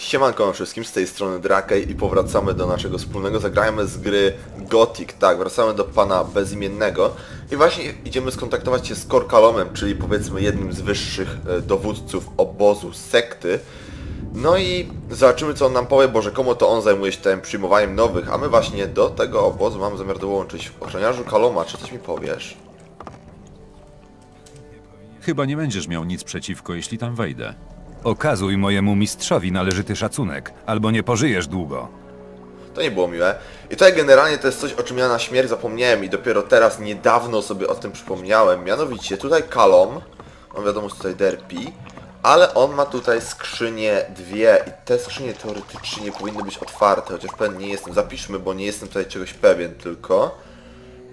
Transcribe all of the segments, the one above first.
Siemanko wszystkim, z tej strony Drakej i powracamy do naszego wspólnego zagrajmy z gry Gothic, tak, wracamy do pana bezimiennego i właśnie idziemy skontaktować się z Korkalomem, czyli powiedzmy jednym z wyższych e, dowódców obozu sekty. No i zobaczymy co on nam powie, bo rzekomo to on zajmuje się tym przyjmowaniem nowych, a my właśnie do tego obozu mamy zamiar dołączyć. Ochroniarzu Kaloma, czy coś mi powiesz? Chyba nie będziesz miał nic przeciwko, jeśli tam wejdę. Okazuj mojemu mistrzowi należyty szacunek, albo nie pożyjesz długo. To nie było miłe. I tutaj generalnie to jest coś, o czym ja na śmierć zapomniałem i dopiero teraz niedawno sobie o tym przypomniałem. Mianowicie tutaj Kalom, on wiadomo jest tutaj Derpi, ale on ma tutaj skrzynie dwie i te skrzynie teoretycznie nie powinny być otwarte, chociaż pewien nie jestem. Zapiszmy, bo nie jestem tutaj czegoś pewien tylko.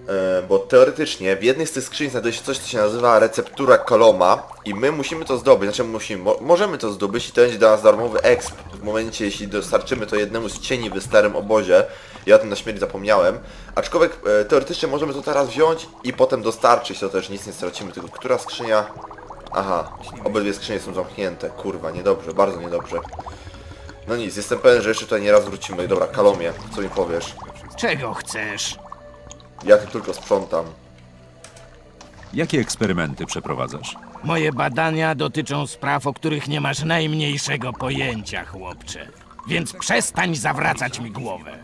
E, bo teoretycznie w jednej z tych skrzyń znajduje się coś, co się nazywa receptura Kaloma i my musimy to zdobyć, znaczy musimy, mo możemy to zdobyć i to będzie dla nas darmowy exp w momencie, jeśli dostarczymy to jednemu z cieni w starym obozie. Ja o tym na śmierć zapomniałem. Aczkolwiek e, teoretycznie możemy to teraz wziąć i potem dostarczyć, to też nic nie stracimy, tylko która skrzynia... Aha, obydwie skrzynie są zamknięte, kurwa, niedobrze, bardzo niedobrze. No nic, jestem pewien, że jeszcze tutaj nie raz wrócimy. Dobra, Kalomie, co mi powiesz? Czego chcesz? Ja tu tylko sprzątam. Jakie eksperymenty przeprowadzasz? Moje badania dotyczą spraw, o których nie masz najmniejszego pojęcia, chłopcze. Więc przestań zawracać mi głowę.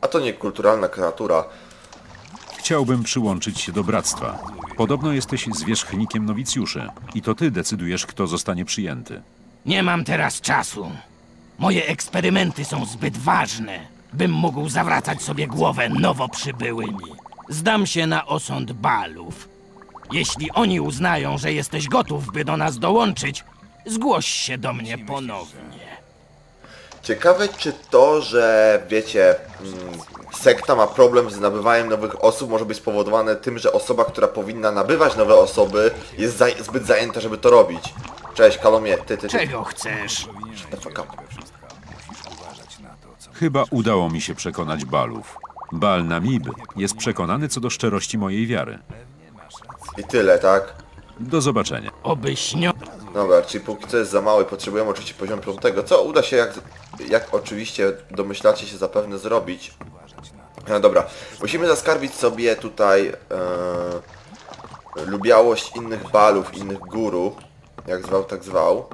A to nie kulturalna kreatura. Chciałbym przyłączyć się do bractwa. Podobno jesteś zwierzchnikiem nowicjuszy i to ty decydujesz, kto zostanie przyjęty. Nie mam teraz czasu. Moje eksperymenty są zbyt ważne, bym mógł zawracać sobie głowę nowo przybyłymi. Zdam się na osąd balów. Jeśli oni uznają, że jesteś gotów, by do nas dołączyć, zgłoś się do mnie ponownie. Ciekawe czy to, że wiecie, mm, sekta ma problem z nabywaniem nowych osób może być spowodowane tym, że osoba, która powinna nabywać nowe osoby jest zbyt zajęta, żeby to robić. Cześć, Kalomie, ty, ty, ty. Czego chcesz? Shut the fuck up. Chyba udało mi się przekonać Balów. Bal Namib jest przekonany co do szczerości mojej wiary. I tyle, tak? Do zobaczenia. Oby. Dobra, czyli póki co jest za mały, potrzebujemy oczywiście poziom piątego, co uda się, jak, jak oczywiście domyślacie się zapewne zrobić. No dobra, musimy zaskarbić sobie tutaj e, lubiałość innych balów, innych guru, jak zwał, tak zwał.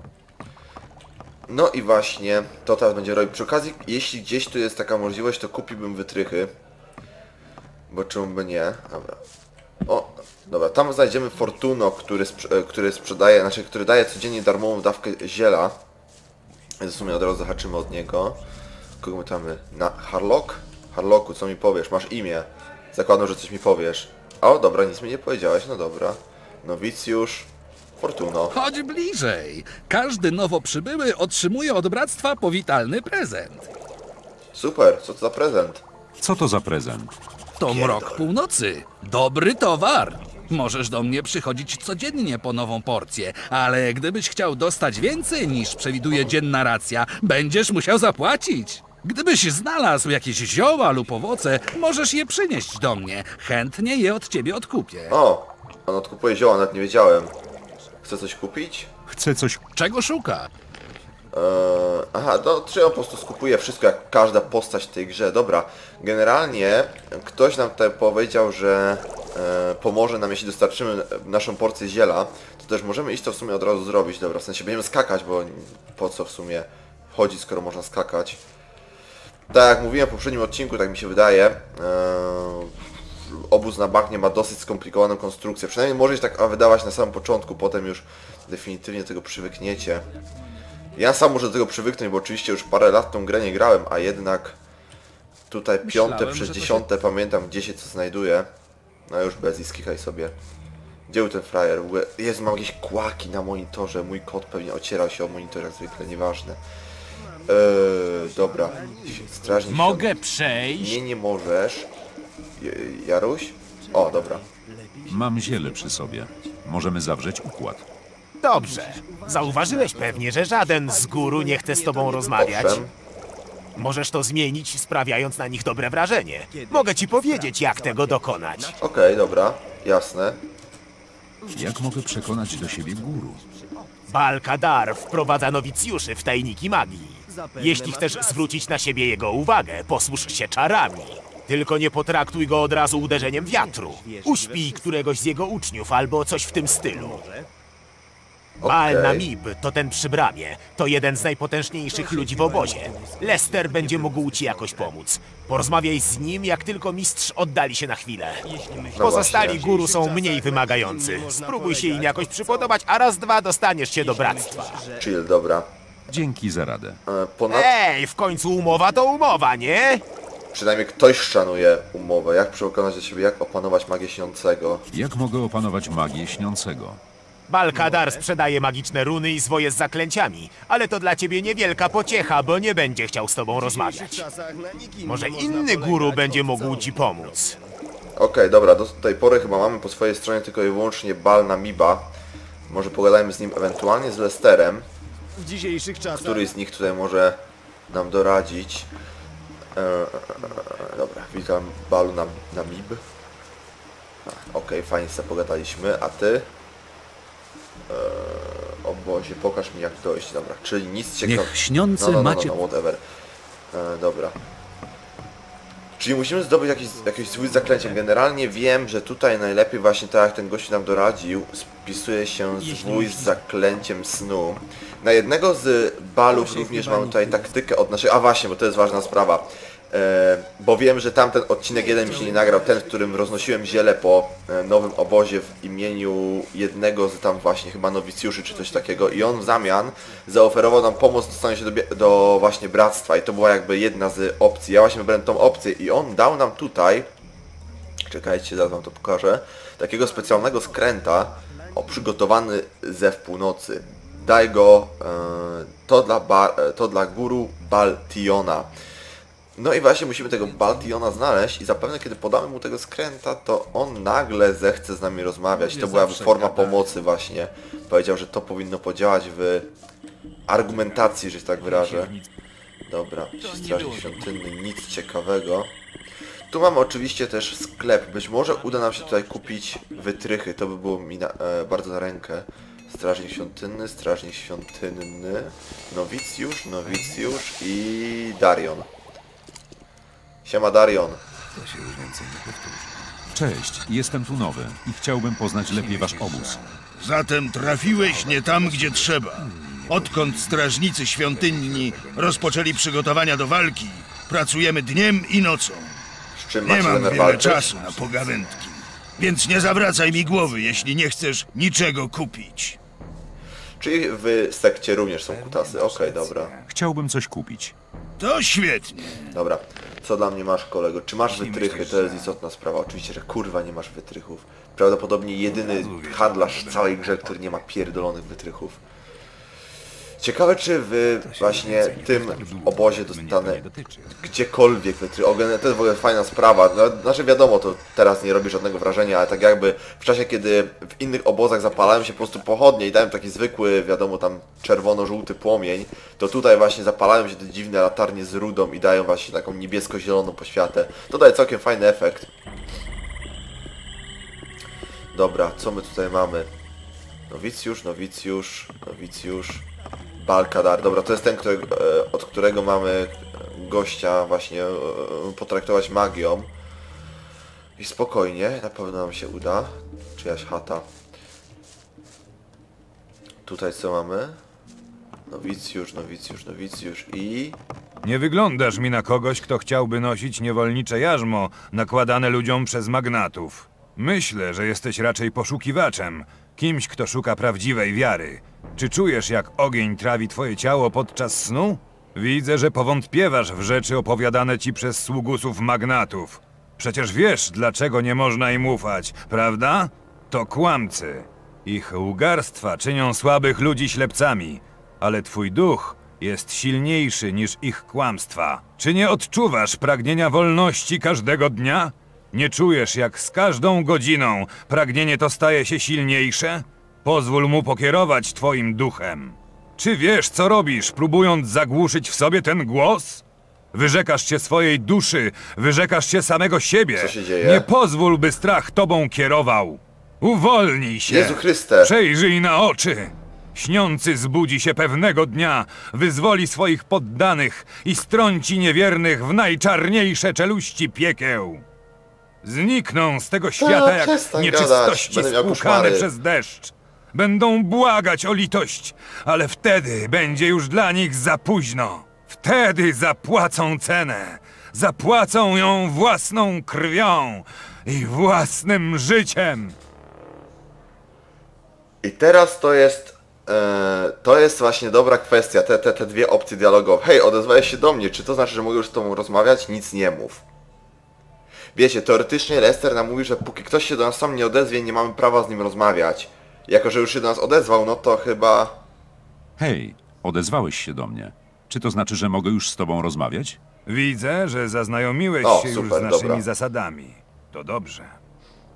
No i właśnie, to teraz będzie robić. Przy okazji, jeśli gdzieś tu jest taka możliwość, to kupiłbym wytrychy. Bo czemu by nie? Dobra. O, dobra, tam znajdziemy Fortuno, który, e, który sprzedaje, znaczy, który daje codziennie darmową dawkę ziela. W sumie od razu zahaczymy od niego. Kogo my tam? Na Harlock? Harlocku, co mi powiesz? Masz imię. Zakładam, że coś mi powiesz. O, dobra, nic mi nie powiedziałeś, no dobra. Nowicjusz, Fortuno. Chodź bliżej. Każdy nowo przybyły otrzymuje od bractwa powitalny prezent. Super, co to za prezent? Co to za prezent? To mrok północy. Dobry towar. Możesz do mnie przychodzić codziennie po nową porcję, ale gdybyś chciał dostać więcej niż przewiduje dzienna racja, będziesz musiał zapłacić. Gdybyś znalazł jakieś zioła lub owoce, możesz je przynieść do mnie. Chętnie je od ciebie odkupię. O, on odkupuje zioła, nawet nie wiedziałem. Chce coś kupić? Chcę coś... Czego szuka? Eee, aha, no, czy on po prostu skupuje wszystko jak każda postać w tej grze. Dobra, generalnie ktoś nam tutaj powiedział, że e, pomoże nam, jeśli dostarczymy naszą porcję ziela. To też możemy iść to w sumie od razu zrobić. Dobra, w sensie będziemy skakać, bo po co w sumie chodzić, skoro można skakać. Tak jak mówiłem w poprzednim odcinku, tak mi się wydaje, eee, obóz na bagnie ma dosyć skomplikowaną konstrukcję. Przynajmniej może się tak wydawać na samym początku, potem już definitywnie do tego przywykniecie. Ja sam muszę do tego przywyknąć, bo oczywiście już parę lat tą grę nie grałem, a jednak tutaj piąte Myślałem, przez że to dziesiąte pamiętam gdzie się co znajduje. No już bez i skikaj sobie. Gdzie był ten frajer? W ogóle, Jezu, mam jakieś kłaki na monitorze, mój kot pewnie ocierał się o monitor jak zwykle, nieważne. Eee, dobra. Strażnik... Mogę przejść? Nie, nie możesz. J- Jaruś? O, dobra. Mam ziele przy sobie. Możemy zawrzeć układ. Dobrze. Zauważyłeś pewnie, że żaden z guru nie chce z tobą rozmawiać. Owszem. Możesz to zmienić, sprawiając na nich dobre wrażenie. Mogę ci powiedzieć, jak tego dokonać. Okej, dobra. Jasne. Jak mogę przekonać do siebie guru? Balkadar wprowadza nowicjuszy w tajniki magii. Jeśli chcesz zwrócić na siebie jego uwagę, posłuż się czarami. Tylko nie potraktuj go od razu uderzeniem wiatru. Uśpij któregoś z jego uczniów albo coś w tym stylu. Baal. Namib to ten przy bramie. To jeden z najpotężniejszych ludzi w obozie. Lester będzie mógł ci jakoś pomóc. Porozmawiaj z nim, jak tylko mistrz oddali się na chwilę. Pozostali guru są mniej wymagający. Spróbuj się im jakoś przypodobać, a raz dwa dostaniesz się do bractwa. Chill, dobra. Dzięki za radę. E, Ponad... Ej, w końcu umowa to umowa, nie? Przynajmniej ktoś szanuje umowę. Jak przekonać do siebie, jak opanować magię śniącego. Jak mogę opanować magię śniącego? Balkadar sprzedaje magiczne runy i zwoje z zaklęciami, ale to dla ciebie niewielka pociecha, bo nie będzie chciał z tobą rozmawiać. Może inny guru będzie mógł ci pomóc. Okej, dobra, do tej pory chyba mamy po swojej stronie tylko i wyłącznie Bal na Miba. Może pogadajmy z nim ewentualnie z Lesterem. W dzisiejszych czasach Któryś z nich tutaj może nam doradzić. E, dobra, witam Balu na, na Mib. Okej, fajnie sobie pogadaliśmy, a ty? E, obozie, pokaż mi jak dojść, dobra, czyli nic ciekawego. Niech śniący no, no, no, macie... no, no, whatever. E, dobra. Czyli musimy zdobyć jakieś, jakieś zwój z zaklęciem. Generalnie wiem, że tutaj najlepiej właśnie tak jak ten gość nam doradził, spisuje się zwój z zaklęciem snu. Na jednego z balów również mamy tutaj taktykę od naszego... A właśnie, bo to jest ważna sprawa. E, bo wiem, że tamten odcinek jeden mi się nie nagrał, ten, w którym roznosiłem ziele po e, nowym obozie w imieniu jednego z tam właśnie chyba nowicjuszy czy coś takiego i on w zamian zaoferował nam pomoc dostanie się do, do właśnie bractwa i to była jakby jedna z opcji. Ja właśnie wybrałem tą opcję i on dał nam tutaj czekajcie, zaraz wam to pokażę, takiego specjalnego skręta, o, przygotowany ze w północy. Daj go, e, to, dla to dla guru Baltiona. No i właśnie musimy tego Baltiona znaleźć i zapewne kiedy podamy mu tego skręta, to on nagle zechce z nami rozmawiać. To była forma pomocy właśnie. Powiedział, że to powinno podziałać w argumentacji, że się tak wyrażę. Dobra, strażnik świątynny, nic ciekawego. Tu mamy oczywiście też sklep. Być może uda nam się tutaj kupić wytrychy. To by było mi na, e, bardzo na rękę. Strażnik świątynny, strażnik świątynny, nowicjusz, nowicjusz i Darion. Siema Darion. Cześć, jestem tu nowy i chciałbym poznać lepiej wasz obóz. Zatem trafiłeś nie tam, gdzie trzeba. Odkąd strażnicy świątynni rozpoczęli przygotowania do walki, pracujemy dniem i nocą. Z czym Nie mam wiele walczyć? czasu na pogawędki. Więc nie zawracaj mi głowy, jeśli nie chcesz niczego kupić. Czyli w sekcie również są kutasy. Okej, dobra. Chciałbym coś kupić. To świetnie. Dobra. Co dla mnie masz kolego? Czy masz wytrychy? To jest istotna sprawa. Oczywiście, że kurwa nie masz wytrychów. Prawdopodobnie jedyny handlarz w całej grze, który nie ma pierdolonych wytrychów. Ciekawe czy w właśnie tym obozie dostanę gdziekolwiek wytrych. Ogólnie to jest w ogóle fajna sprawa. No, znaczy wiadomo, to teraz nie robi żadnego wrażenia, ale tak jakby w czasie kiedy w innych obozach zapalałem się po prostu pochodnie i dałem taki zwykły, wiadomo tam czerwono-żółty płomień, to tutaj właśnie zapalają się te dziwne latarnie z rudą i dają właśnie taką niebiesko-zieloną poświatę. To daje całkiem fajny efekt. Dobra, co my tutaj mamy? Nowicjusz, nowicjusz, nowicjusz, Balkadar. Dobra, to jest ten, którego, e, od którego mamy gościa właśnie e, potraktować magią. I spokojnie, na pewno nam się uda. Czyjaś chata. Tutaj co mamy? Nowicjusz, nowicjusz, nowicjusz i... Nie wyglądasz mi na kogoś, kto chciałby nosić niewolnicze jarzmo nakładane ludziom przez magnatów. Myślę, że jesteś raczej poszukiwaczem, kimś, kto szuka prawdziwej wiary. Czy czujesz, jak ogień trawi twoje ciało podczas snu? Widzę, że powątpiewasz w rzeczy opowiadane ci przez sługusów magnatów. Przecież wiesz, dlaczego nie można im ufać, prawda? To kłamcy. Ich łgarstwa czynią słabych ludzi ślepcami, ale twój duch jest silniejszy niż ich kłamstwa. Czy nie odczuwasz pragnienia wolności każdego dnia? Nie czujesz, jak z każdą godziną pragnienie to staje się silniejsze? Pozwól mu pokierować twoim duchem. Czy wiesz, co robisz, próbując zagłuszyć w sobie ten głos? Wyrzekasz się swojej duszy, wyrzekasz się samego siebie. Co się dzieje? Nie pozwól, by strach tobą kierował. Uwolnij się. Jezu Chryste! Przejrzyj na oczy. Śniący zbudzi się pewnego dnia, wyzwoli swoich poddanych i strąci niewiernych w najczarniejsze czeluści piekieł. Znikną z tego świata jak nieczystości spłukane przez deszcz. Będą błagać o litość, ale wtedy będzie już dla nich za późno. Wtedy zapłacą cenę. Zapłacą ją własną krwią i własnym życiem. I teraz to jest... E, to jest właśnie dobra kwestia, te, te, te dwie opcje dialogowe. Hej, odezwałeś się do mnie, czy to znaczy, że mogę już z tobą rozmawiać? Nic nie mów. Wiecie, teoretycznie Lester nam mówi, że póki ktoś się do nas sam nie odezwie, nie mamy prawa z nim rozmawiać. Jako, że już się do nas odezwał, no to chyba... Hej, odezwałeś się do mnie. Czy to znaczy, że mogę już z tobą rozmawiać? Widzę, że zaznajomiłeś O, się już super, z naszymi dobra. zasadami. To dobrze.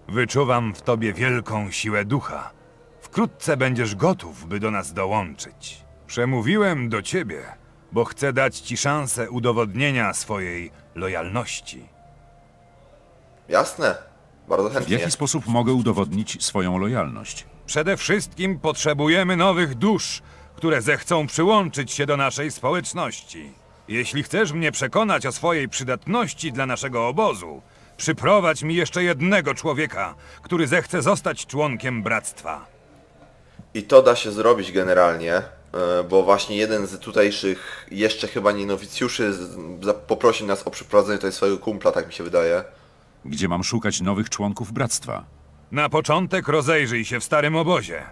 Wyczuwam w tobie wielką siłę ducha. Wkrótce będziesz gotów, by do nas dołączyć. Przemówiłem do ciebie, bo chcę dać ci szansę udowodnienia swojej lojalności. Jasne. Bardzo W chętnie. jaki sposób mogę udowodnić swoją lojalność? Przede wszystkim potrzebujemy nowych dusz, które zechcą przyłączyć się do naszej społeczności. Jeśli chcesz mnie przekonać o swojej przydatności dla naszego obozu, przyprowadź mi jeszcze jednego człowieka, który zechce zostać członkiem bractwa. I to da się zrobić generalnie, e, bo właśnie jeden z tutejszych, jeszcze chyba nie nowicjuszy, poprosił nas o przeprowadzenie tutaj swojego kumpla, tak mi się wydaje. Gdzie mam szukać nowych członków bractwa? Na początek rozejrzyj się w starym obozie.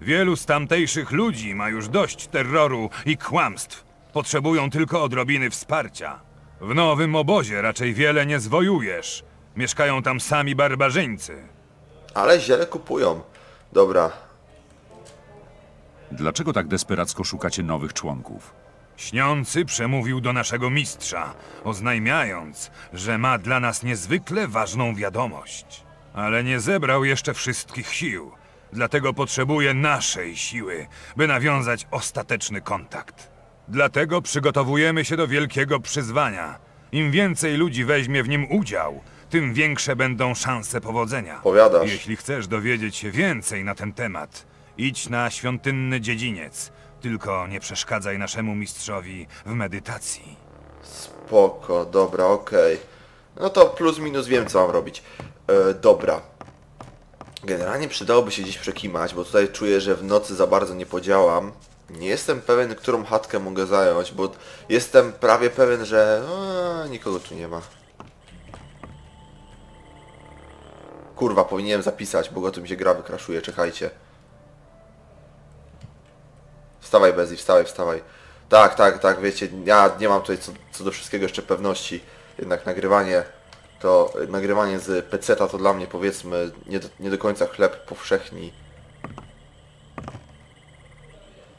Wielu z tamtejszych ludzi ma już dość terroru i kłamstw. Potrzebują tylko odrobiny wsparcia. W nowym obozie raczej wiele nie zwojujesz. Mieszkają tam sami barbarzyńcy. Ale ziele kupują. Dobra. Dlaczego tak desperacko szukacie nowych członków? Śniący przemówił do naszego mistrza, oznajmiając, że ma dla nas niezwykle ważną wiadomość. Ale nie zebrał jeszcze wszystkich sił, dlatego potrzebuje naszej siły, by nawiązać ostateczny kontakt. Dlatego przygotowujemy się do wielkiego przyzwania. Im więcej ludzi weźmie w nim udział, tym większe będą szanse powodzenia. Powiadasz. Jeśli chcesz dowiedzieć się więcej na ten temat, idź na świątynny dziedziniec. Tylko nie przeszkadzaj naszemu mistrzowi w medytacji. Spoko, dobra, okej. No to plus minus wiem co mam robić. E, dobra. Generalnie przydałoby się gdzieś przekimać, bo tutaj czuję, że w nocy za bardzo nie podziałam. Nie jestem pewien, którą chatkę mogę zająć, bo jestem prawie pewien, że a, nikogo tu nie ma. Kurwa, powinienem zapisać, bo go tu mi się gra wykraszuje, czekajcie. Wstawaj Bezi, wstawaj, wstawaj. Tak, tak, tak, wiecie, ja nie mam tutaj co, co do wszystkiego jeszcze pewności. Jednak nagrywanie to nagrywanie z peceta to dla mnie powiedzmy nie do, nie do końca chleb powszechni.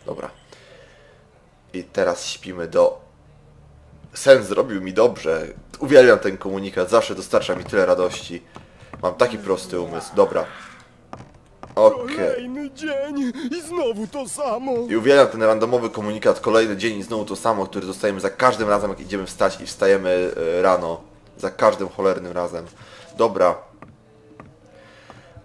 Dobra. I teraz śpimy do... Sen zrobił mi dobrze. Uwielbiam ten komunikat, zawsze dostarcza mi tyle radości. Mam taki prosty umysł. Dobra. Okej. Kolejny dzień i znowu to samo. I uwielbiam ten randomowy komunikat, kolejny dzień i znowu to samo, który dostajemy za każdym razem, jak idziemy wstać i wstajemy e, rano. Za każdym cholernym razem. Dobra.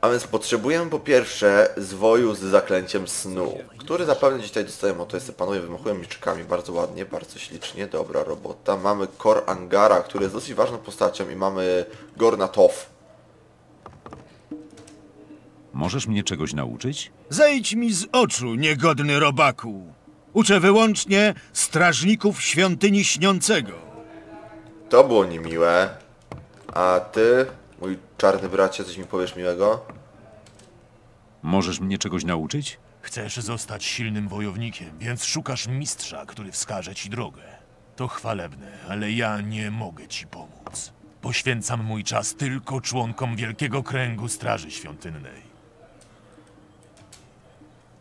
A więc potrzebujemy po pierwsze zwoju z zaklęciem snu, który zapewne dzisiaj dostajemy. O, to jest panowie wymachują miczykami bardzo ładnie, bardzo ślicznie, dobra robota. Mamy Kor Angara, który jest dosyć ważną postacią i mamy Gorna Toff. Możesz mnie czegoś nauczyć? Zejdź mi z oczu, niegodny robaku. Uczę wyłącznie strażników świątyni śniącego. To było niemiłe. A ty, mój czarny bracie, coś mi powiesz miłego? Możesz mnie czegoś nauczyć? Chcesz zostać silnym wojownikiem, więc szukasz mistrza, który wskaże ci drogę. To chwalebne, ale ja nie mogę ci pomóc. Poświęcam mój czas tylko członkom Wielkiego Kręgu Straży Świątynnej.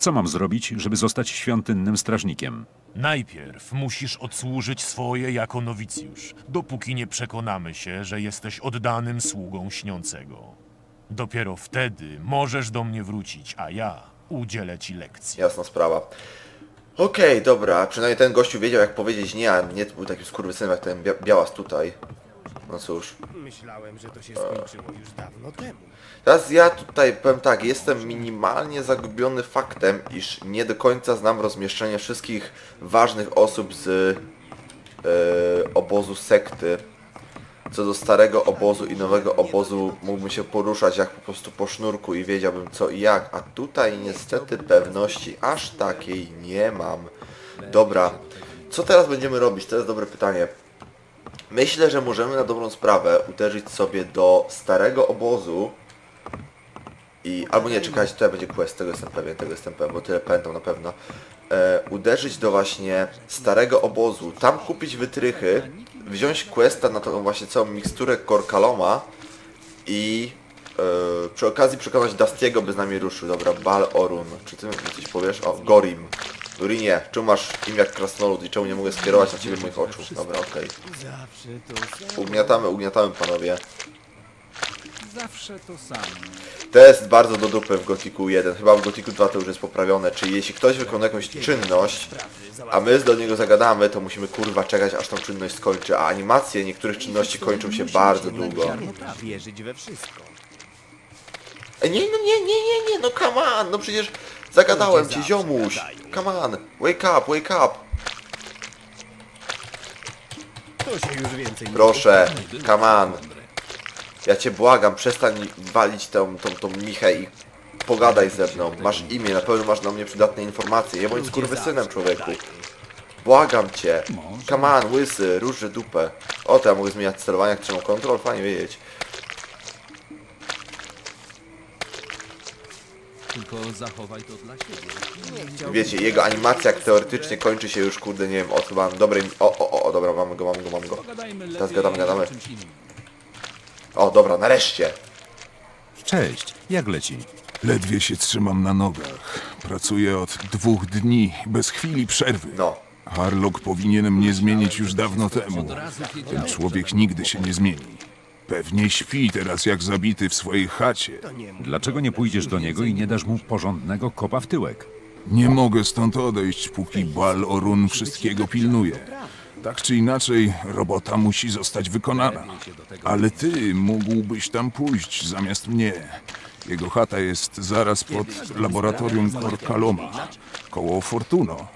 Co mam zrobić, żeby zostać świątynnym strażnikiem? Najpierw musisz odsłużyć swoje jako nowicjusz, dopóki nie przekonamy się, że jesteś oddanym sługą śniącego. Dopiero wtedy możesz do mnie wrócić, a ja udzielę ci lekcji. Jasna sprawa. Okej, dobra, przynajmniej ten gościu wiedział jak powiedzieć nie, a nie był takim skurwysynem jak ten bia białas tutaj. No cóż. Myślałem, że to się skończyło już dawno temu. Teraz ja tutaj powiem tak, jestem minimalnie zagubiony faktem, iż nie do końca znam rozmieszczenie wszystkich ważnych osób z e, obozu sekty. Co do starego obozu i nowego obozu mógłbym się poruszać jak po prostu po sznurku i wiedziałbym co i jak, a tutaj niestety pewności aż takiej nie mam. Dobra, co teraz będziemy robić? To jest dobre pytanie. Myślę, że możemy na dobrą sprawę uderzyć sobie do starego obozu i... Albo nie, czekajcie, tutaj będzie quest, tego jestem pewien, tego jestem pewien, bo tyle pamiętam na pewno. E, uderzyć do właśnie starego obozu, tam kupić wytrychy, wziąć questa na tą właśnie całą miksturę Korkaloma i e, przy okazji przekonać Dustiego, by z nami ruszył. Dobra, Bal Orun, czy ty mi coś powiesz? O, Gorim. Gorinie, czemu masz imię jak krasnolud i czemu nie mogę skierować na ciebie moich oczu? Dobra, okej. Ugniatamy, ugniatamy panowie. Zawsze to samo. To jest bardzo do dupy w Gotiku 1, chyba w Gotiku 2 to już jest poprawione, czyli jeśli ktoś wykona jakąś czynność, a my do niego zagadamy, to musimy kurwa czekać aż tą czynność skończy, a animacje niektórych czynności kończą się bardzo długo. Wierzyć we wszystko. Ej, nie, no nie, nie, nie, nie, no come on, no przecież zagadałem ci, ziomuś, come on, wake up, wake up, To się już więcej nie proszę, come on. Ja cię błagam, przestań walić tą, tą, tą michę i pogadaj ze mną. Masz imię, na pewno masz na mnie przydatne informacje. Nie bądź skurwysynem, człowieku. Błagam cię. Come on, łysy, róży dupę. O, to ja mogę zmieniać sterowanie, jak trzymam kontrol, fajnie wiedzieć. Tylko zachowaj to dla siebie. Wiecie, jego animacja teoretycznie kończy się już, kurde, nie wiem, od chyba dobrej... O, o, o, dobra, mamy go, mamy go, mamy go. Teraz gadamy, gadamy. o dobra, nareszcie. Cześć, jak leci? Ledwie się trzymam na nogach. Pracuję od dwóch dni, bez chwili przerwy. No. Harlock powinien mnie zmienić już dawno temu. Ten człowiek nigdy się nie zmieni. Pewnie śpi teraz jak zabity w swojej chacie. Dlaczego nie pójdziesz do niego i nie dasz mu porządnego kopa w tyłek? Nie mogę stąd odejść, póki Bal Orun wszystkiego pilnuje. Tak czy inaczej, robota musi zostać wykonana. Ale ty mógłbyś tam pójść zamiast mnie. Jego chata jest zaraz pod laboratorium Korkaloma, koło Fortuno.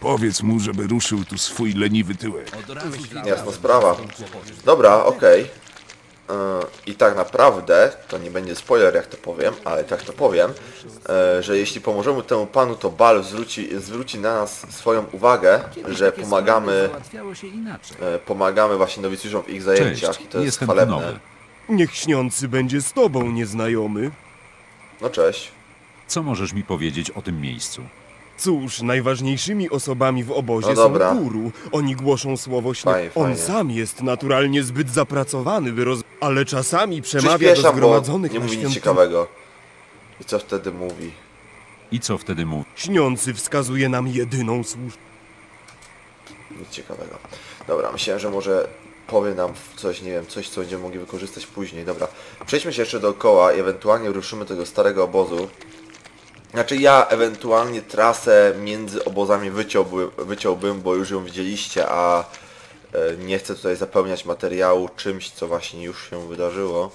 Powiedz mu, żeby ruszył tu swój leniwy tyłek. Jasna sprawa. Dobra, okej. Yy, I tak naprawdę, to nie będzie spoiler jak to powiem, ale tak to powiem, yy, że jeśli pomożemy temu panu, to Bal zwróci, zwróci na nas swoją uwagę, że pomagamy, yy, pomagamy właśnie nowicjuszom w ich Cześć, zajęciach i to jest jestem chwalebne. nowy. Niech śniący będzie z tobą, nieznajomy. No cześć. Co możesz mi powiedzieć o tym miejscu? Cóż, najważniejszymi osobami w obozie No są guru. Oni głoszą słowo śnieg. Fajnie, On fajnie. sam jest naturalnie zbyt zapracowany, by roz... Ale czasami przemawia do Przyspieszam, bo zgromadzonych nie mówi nic ciekawego. I co wtedy mówi? I co wtedy mówi? Śniący wskazuje nam jedyną słuszność. Nic ciekawego. Dobra, myślałem, że może powie nam coś, nie wiem, coś, co będziemy mogli wykorzystać później. Dobra, przejdźmy się jeszcze dookoła i ewentualnie ruszymy tego starego obozu. Znaczy ja ewentualnie trasę między obozami wyciąłby, wyciąłbym, bo już ją widzieliście, a e, nie chcę tutaj zapełniać materiału czymś, co właśnie już się wydarzyło.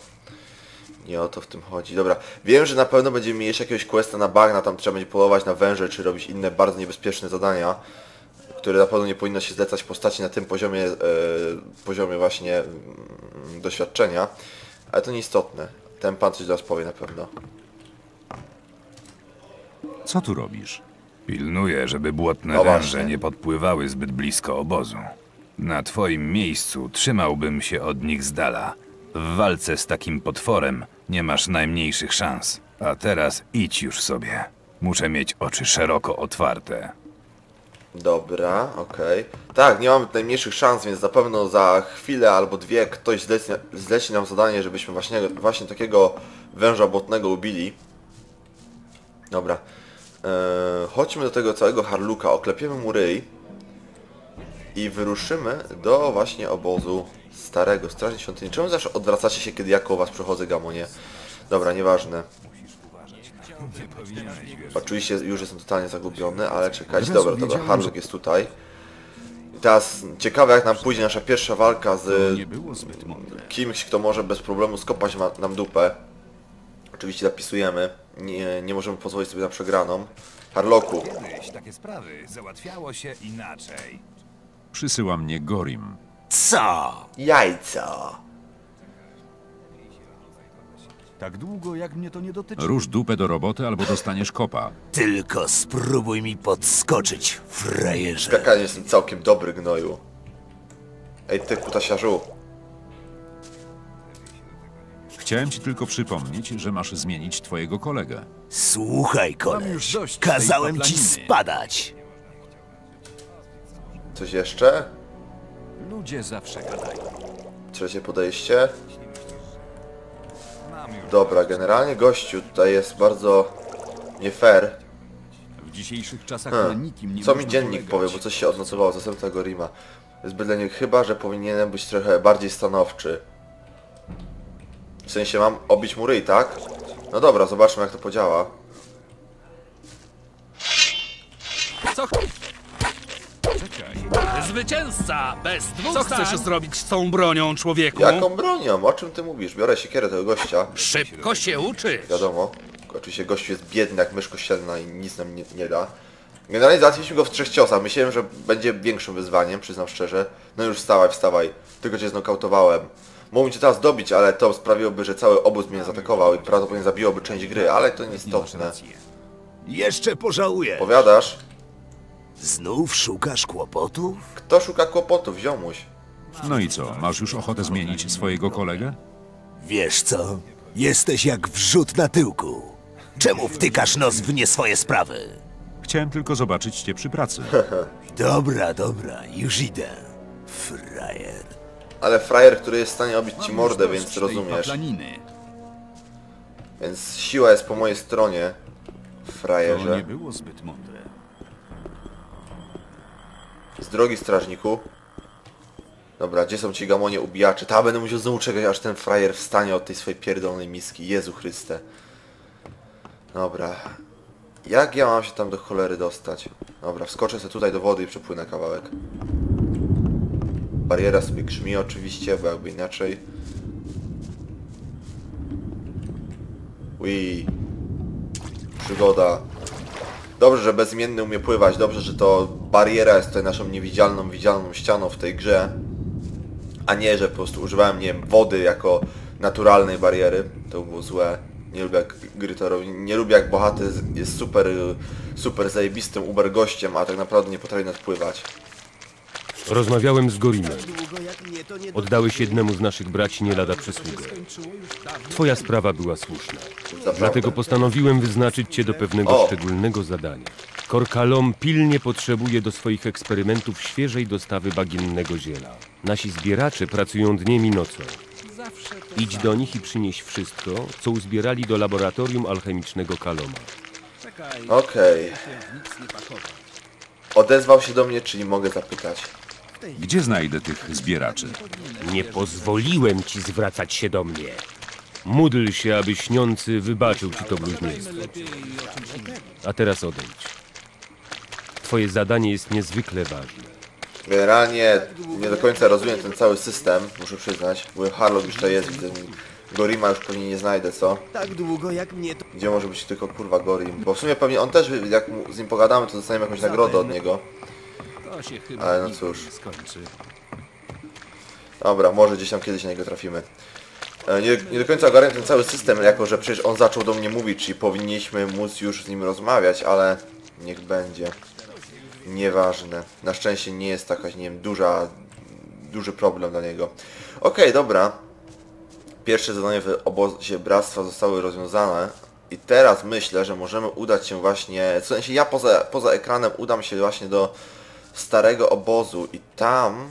Nie o to w tym chodzi. Dobra, wiem, że na pewno będziemy jeszcze jakiegoś questa na bagna, tam trzeba będzie polować na węże, czy robić inne bardzo niebezpieczne zadania które na pewno nie powinno się zlecać postaci na tym poziomie, e, poziomie właśnie mm, doświadczenia, ale to nieistotne. Ten pan coś teraz powie na pewno. Co tu robisz? Pilnuję, żeby błotne O, węże nie podpływały zbyt blisko obozu. Na twoim miejscu trzymałbym się od nich z dala. W walce z takim potworem nie masz najmniejszych szans. A teraz idź już sobie. Muszę mieć oczy szeroko otwarte. Dobra, okej. Tak, nie mamy najmniejszych szans, więc na pewno za chwilę albo dwie ktoś zleci, zleci nam zadanie, żebyśmy właśnie, właśnie takiego węża błotnego ubili. Dobra. Eee, chodźmy do tego całego Harluka, oklepiemy mu ryj i wyruszymy do właśnie obozu starego, strażni świątyni. Czemu zawsze odwracacie się, kiedy ja koło was przechodzę, Gamonie? Dobra, nieważne. Oczywiście już jestem totalnie zagubiony, ale czekajcie. Dobra, dobra, Harluk jest tutaj. I teraz ciekawe jak nam pójdzie nasza pierwsza walka z kimś, kto może bez problemu skopać nam dupę. Oczywiście zapisujemy. Nie, nie możemy pozwolić sobie na przegraną. Harloku, Kiedyś takie sprawy załatwiało się inaczej. Przysyła mnie Gorim. Co? jajco. Tak długo, jak mnie to nie dotyczy. Rusz dupę do roboty albo dostaniesz kopa. Tylko spróbuj mi podskoczyć, frajerze. Skakanie jestem całkiem dobry gnoju. Ej ty kutasiarzu. Chciałem ci tylko przypomnieć, że masz zmienić twojego kolegę. Słuchaj, koleś, dość tej kazałem ci paplaniny. spadać. Coś jeszcze? Ludzie zawsze gadają. Trzecie podejście. Dobra, generalnie gościu tutaj jest bardzo nie fair. W dzisiejszych czasach Hmm. nikim nie Co mi można dziennik polegać. powie, bo coś się odnocowało z następnego Rima. Byle nie chyba, że powinienem być trochę bardziej stanowczy. W sensie mam obić mu ryj, tak? No dobra, zobaczmy jak to podziała. Co? Zwycięzca! Bez dwóch Co chcesz zrobić z tą bronią, człowieku? Jaką bronią? O czym ty mówisz? Biorę siekierę tego gościa. Szybko się uczy. Wiadomo. Oczywiście gościu jest biedny jak mysz kościelna i nic nam nie, nie da. Generalnie załatwiliśmy go w trzech ciosach. Myślałem, że będzie większym wyzwaniem, przyznam szczerze. No już wstawaj, wstawaj. Tylko cię znokautowałem. Mógłbym cię teraz dobić, ale to sprawiłoby, że cały obóz mnie zaatakował i prawdopodobnie zabiłoby część gry, ale to nieistotne. Jeszcze pożałuję. Powiadasz? Znów szukasz kłopotów? Kto szuka kłopotów, ziomuś? No i co, masz już ochotę zmienić swojego kolegę? Wiesz co? Jesteś jak wrzut na tyłku. Czemu wtykasz nos w nie swoje sprawy? Chciałem tylko zobaczyć cię przy pracy. Dobra, dobra, już idę. Frajer. Ale frajer, który jest w stanie obić ci mordę, więc rozumiesz. Więc siła jest po mojej stronie. To Frajerze. nie było zbyt mądre. Z drogi strażniku. Dobra, gdzie są ci gamonie ubijacze? Ta będę musiał znowu czekać, aż ten frajer wstanie od tej swojej pierdolonej miski. Jezu Chryste. Dobra. Jak ja mam się tam do cholery dostać? Dobra, wskoczę sobie tutaj do wody i przepłynę kawałek. Bariera sobie grzmi oczywiście, bo jakby inaczej. Ui. Przygoda. Dobrze, że bezimienny umie pływać, dobrze, że to bariera jest tutaj naszą niewidzialną, widzialną ścianą w tej grze, a nie, że po prostu używałem, nie wiem, wody jako naturalnej bariery. To było złe. Nie lubię jak gry to robi. Nie lubię jak bohater jest super, super zajebistym uber gościem, a tak naprawdę nie potrafi nadpływać. Rozmawiałem z Gorimem. Oddałeś jednemu z naszych braci nie lada przysługę. Twoja sprawa była słuszna. Dlatego postanowiłem wyznaczyć cię do pewnego O. szczególnego zadania. Korkalom pilnie potrzebuje do swoich eksperymentów świeżej dostawy bagiennego ziela. Nasi zbieracze pracują dniem i nocą. Idź do nich i przynieś wszystko, co uzbierali do laboratorium alchemicznego Kaloma. Okej. Odezwał się do mnie, czyli mogę zapytać. Gdzie znajdę tych zbieraczy? Nie pozwoliłem ci zwracać się do mnie. Módl się, aby śniący wybaczył ci to bluźnierstwo. A teraz odejdź. Twoje zadanie jest niezwykle ważne. Generalnie nie do końca rozumiem ten cały system, muszę przyznać. Bo Harlock już to jest, widzę. Gorima już pewnie nie znajdę, co? Tak długo jak mnie to... Gdzie może być tylko kurwa Gorim? Bo w sumie pewnie on też, jak z nim pogadamy, to dostaniemy jakąś nagrodę od niego. To się chyba Ale no cóż. skończy. Dobra, może gdzieś tam kiedyś na niego trafimy. E, Nie, nie do końca ogarniam ten cały system, jako że przecież on zaczął do mnie mówić, czyli powinniśmy móc już z nim rozmawiać, ale niech będzie. Nieważne. Na szczęście nie jest jakaś, nie wiem, duża, duży problem dla niego. Okej, dobra. Pierwsze zadanie w obozie bractwa zostały rozwiązane. I teraz myślę, że możemy udać się właśnie, w sensie ja poza, poza ekranem udam się właśnie do starego obozu i tam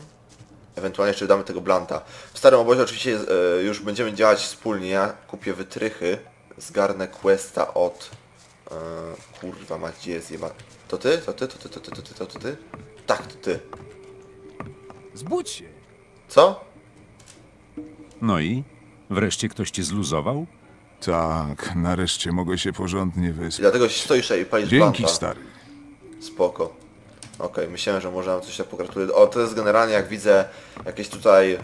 ewentualnie jeszcze damy tego blanta. W starym obozie oczywiście e, już będziemy działać wspólnie. Ja kupię wytrychy, zgarnę questa od... E, kurwa mać, gdzie jest jeba... To ty? To ty? To ty? To ty? To ty? To ty? To ty? Tak, to ty. Zbudź się. Co? No i? Wreszcie ktoś cię zluzował? Tak, nareszcie mogę się porządnie I wyspać. dlatego stoisz tutaj i palisz Dzięki, blanta. stary. Spoko. Okej, myślałem, że może nam coś tak pogratuluję. O, to jest generalnie jak widzę jakieś tutaj e,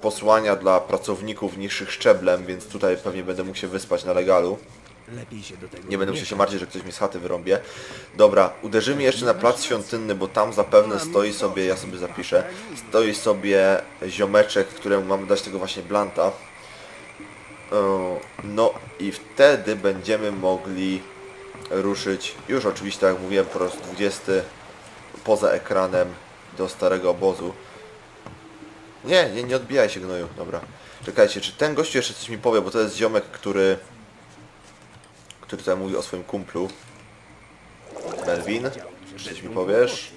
posłania dla pracowników niższych szczeblem, więc tutaj pewnie będę mógł się wyspać na legalu. Nie będę musiał się martwić, że ktoś mi z chaty wyrąbie. Dobra, uderzymy jeszcze na plac świątynny, bo tam zapewne stoi sobie, ja sobie zapiszę, stoi sobie ziomeczek, któremu mamy dać tego właśnie blanta. E, No i wtedy będziemy mogli ruszyć, już oczywiście tak jak mówiłem, po raz 20 poza ekranem do starego obozu. Nie, nie, nie odbijaj się gnoju, dobra. Czekajcie, czy ten gościu jeszcze coś mi powie, bo to jest ziomek, który który tutaj mówi o swoim kumplu. Melvin, czy coś mi powiesz?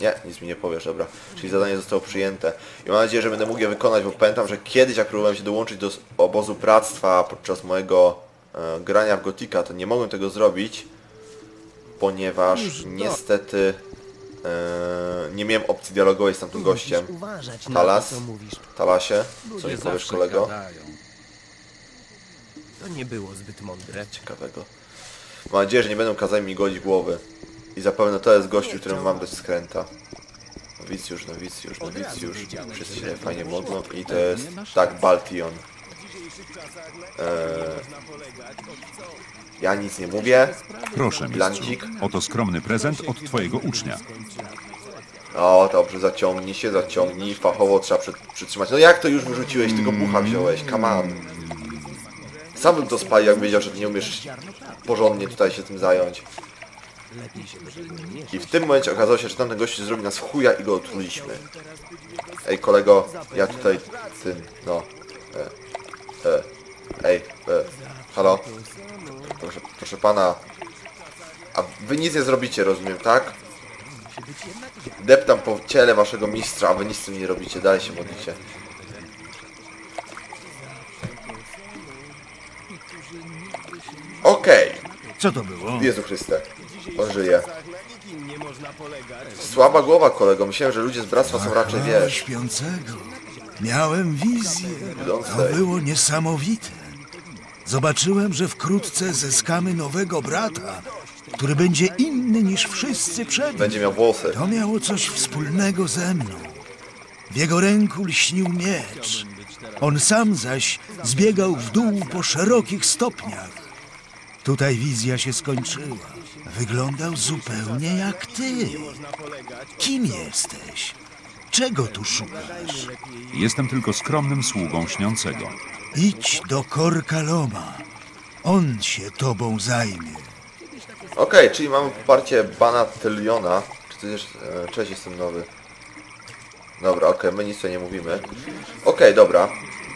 Nie, nic mi nie powiesz, dobra. Czyli zadanie zostało przyjęte. I mam nadzieję, że będę mógł je wykonać, bo pamiętam, że kiedyś jak próbowałem się dołączyć do obozu bractwa podczas mojego e, grania w Gotika, to nie mogłem tego zrobić, ponieważ niestety e, nie miałem opcji dialogowej z tamtym gościem. Talas, Talasie, co mi powiesz kolego? To nie było zbyt mądre. Ciekawego. Mam nadzieję, że nie będą kazali mi golić głowy. I zapewne to jest gościu, któremu mam dać skręta. Nowicjusz, nowicjusz, nowicjusz. Wszyscy się fajnie modlą. I to jest, tak, Baltion. Eee, ja nic nie mówię. Proszę, mistrzu. Blancik. Oto skromny prezent od twojego ucznia. O, dobrze, zaciągnij się, zaciągnij. Fachowo trzeba przy, przytrzymać. No jak to już wyrzuciłeś? Tylko bucha wziąłeś, come on. Sam bym to spalił, jak wiedział, że ty nie umiesz porządnie tutaj się tym zająć. I w tym momencie okazało się, że tamten gościu zrobi nas chuja i go otruliśmy. Ej kolego, ja tutaj tym, no. E, e, ej, e, halo? Proszę, proszę pana. A wy nic nie zrobicie, rozumiem, tak? Deptam po ciele waszego mistrza, a wy nic z tym nie robicie, dalej się modlicie. Okej, Co to było? Jezu Chryste, on żyje. Słaba głowa kolego, myślałem, że ludzie z bractwa są raczej, wiesz, śpiącego. Miałem wizję. To było niesamowite. Zobaczyłem, że wkrótce zyskamy nowego brata, który będzie inny niż wszyscy przed będzie miał włosy. To miało coś wspólnego ze mną. W jego ręku lśnił miecz. On sam zaś zbiegał w dół po szerokich stopniach. Tutaj wizja się skończyła. Wyglądał zupełnie jak ty. Kim jesteś? Czego tu szukasz? Jestem tylko skromnym sługą śniącego. Idź do Korkaloma. On się tobą zajmie. Okej, czyli mamy poparcie Bana Tyliona. Czy to jest... e, Cześć, jestem nowy. Dobra, okej, my nic tutaj nie mówimy. Okej, dobra.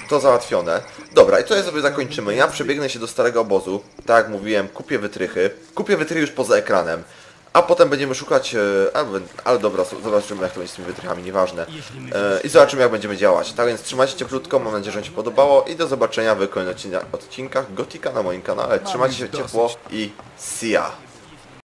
To załatwione. Dobra, i tutaj sobie zakończymy. Ja przebiegnę się do starego obozu. Tak jak mówiłem, kupię wytrychy. Kupię wytrychy już poza ekranem. A potem będziemy szukać... Ale, ale dobra, zobaczymy jak to będzie z tymi wytrychami, nieważne. E, I zobaczymy jak będziemy działać. Tak więc trzymajcie cieplutko, mam nadzieję, że Wam się podobało. I do zobaczenia w kolejnych odcinkach Gotika na moim kanale. Trzymajcie się ciepło i see ya!